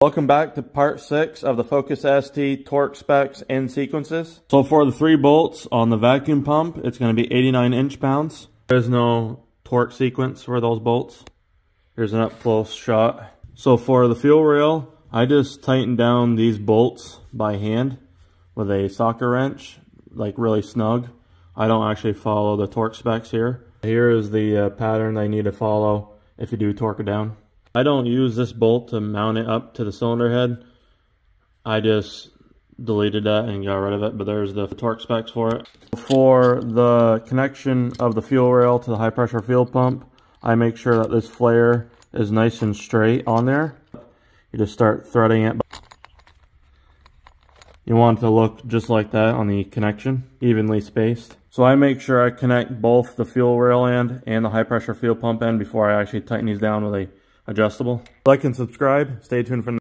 Welcome back to part six of the Focus ST torque specs and sequences. So for the three bolts on the vacuum pump, it's going to be 89 inch pounds. There's no torque sequence for those bolts. Here's an up close shot. So for the fuel rail, I just tightened down these bolts by hand with a socket wrench, like really snug. I don't actually follow the torque specs here. Here is the uh, pattern I need to follow if you do torque it down. I don't use this bolt to mount it up to the cylinder head. I just deleted that and got rid of it, but there's the torque specs for it. For the connection of the fuel rail to the high pressure fuel pump, I make sure that this flare is nice and straight on there. You just start threading it. You want it to look just like that on the connection, evenly spaced. So I make sure I connect both the fuel rail end and the high pressure fuel pump end before I actually tighten these down with a adjustable. Like and subscribe. Stay tuned for